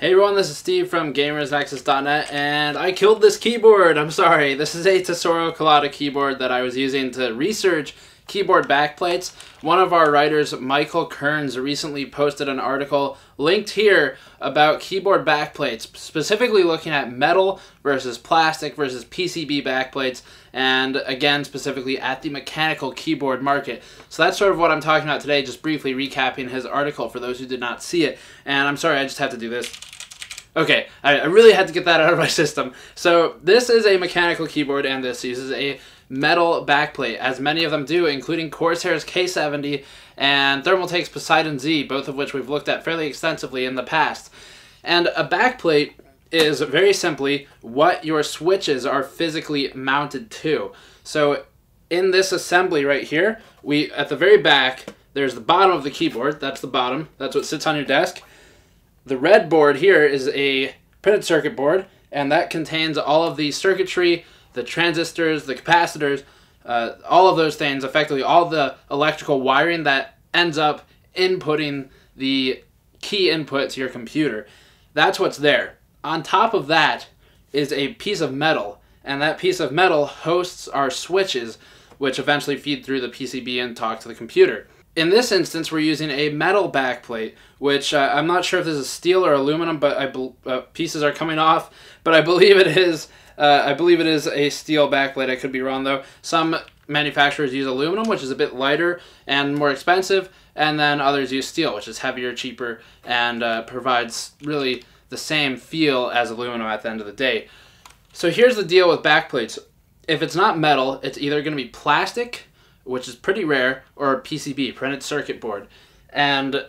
Hey everyone, this is Steve from GamersNexus.net, and I killed this keyboard. I'm sorry. This is a Tesoro Colada keyboard that I was using to research keyboard backplates. One of our writers, Michael Kearns, recently posted an article linked here about keyboard backplates, specifically looking at metal versus plastic versus PCB backplates, and again, specifically at the mechanical keyboard market. So that's sort of what I'm talking about today, just briefly recapping his article for those who did not see it. And I'm sorry, I just have to do this. Okay, I, I, really had to get that out of my system. So this is a mechanical keyboard and this uses a metal backplate, as many of them do, including Corsair's K70 and Thermaltake's Poseidon Z, both of which we've looked at fairly extensively in the past. And a backplate is very simply what your switches are physically mounted to. So in this assembly right here, we at the very back, there's the bottom of the keyboard, that's the bottom, that's what sits on your desk. The red board here is a printed circuit board, and that contains all of the circuitry, the transistors, the capacitors, uh, all of those things, effectively all the electrical wiring that ends up inputting the key input to your computer. That's what's there. On top of that is a piece of metal, and that piece of metal hosts our switches, which eventually feed through the PCB and talk to the computer. In this instance, we're using a metal backplate, which uh, I'm not sure if this is steel or aluminum, but I uh, pieces are coming off. But I believe it is. Uh, I believe it is a steel backplate. I could be wrong though. Some manufacturers use aluminum, which is a bit lighter and more expensive, and then others use steel, which is heavier, cheaper, and uh, provides really the same feel as aluminum at the end of the day. So here's the deal with backplates. If it's not metal, it's either going to be plastic which is pretty rare, or PCB, printed circuit board. And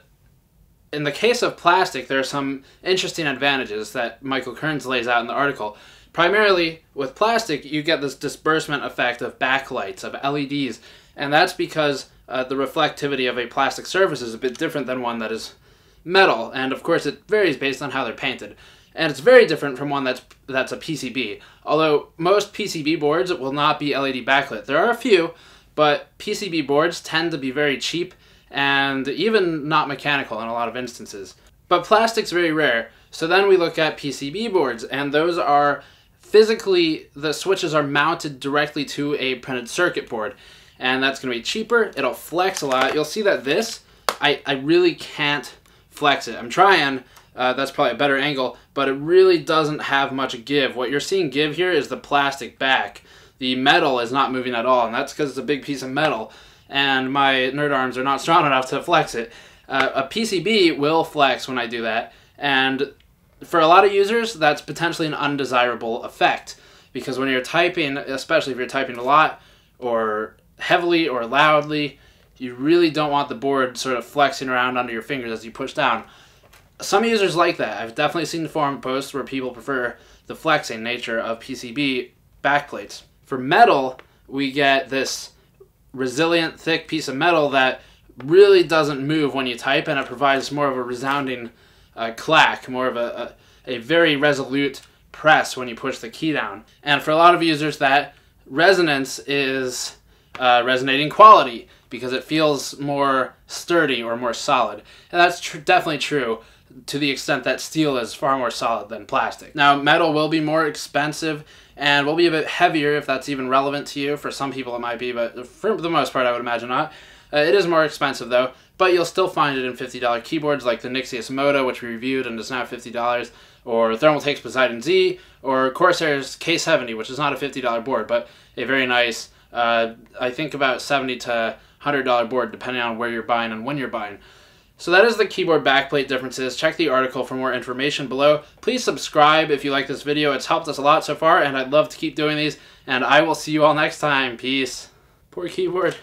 in the case of plastic, there are some interesting advantages that Michael Kearns lays out in the article. Primarily, with plastic, you get this disbursement effect of backlights, of LEDs, and that's because uh, the reflectivity of a plastic surface is a bit different than one that is metal, and of course it varies based on how they're painted. And it's very different from one that's that's a PCB. Although most PCB boards will not be LED backlit. There are a few, but PCB boards tend to be very cheap and even not mechanical in a lot of instances. But plastic's very rare. So then we look at PCB boards, and those are physically, the switches are mounted directly to a printed circuit board. And that's going to be cheaper. It'll flex a lot. You'll see that this, I, I really can't flex it. I'm trying. Uh, that's probably a better angle, but it really doesn't have much give. What you're seeing give here is the plastic back the metal is not moving at all, and that's because it's a big piece of metal, and my nerd arms are not strong enough to flex it. Uh, a PCB will flex when I do that, and for a lot of users, that's potentially an undesirable effect, because when you're typing, especially if you're typing a lot, or heavily or loudly, you really don't want the board sort of flexing around under your fingers as you push down. Some users like that. I've definitely seen forum posts where people prefer the flexing nature of PCB backplates. For metal, we get this resilient, thick piece of metal that really doesn't move when you type, and it provides more of a resounding uh, clack, more of a, a, a, very resolute press when you push the key down. And for a lot of users, that resonance is uh, resonating quality because it feels more sturdy or more solid. And that's tr- definitely true to the extent that steel is far more solid than plastic. Now, metal will be more expensive and will be a bit heavier if that's even relevant to you. For some people, it might be, but for the most part, I would imagine not. Uh, it is more expensive though, but you'll still find it in $50 keyboards like the Nixeus Moto, which we reviewed and is now $50, or Thermaltake's Poseidon Z, or Corsair's K70, which is not a $50 board, but a very nice, uh, I think about 70 to $100 board, depending on where you're buying and when you're buying. So that is the keyboard backplate differences. Check the article for more information below. Please subscribe if you like this video. It's helped us a lot so far, and I'd love to keep doing these. And I will see you all next time. Peace. Poor keyboard.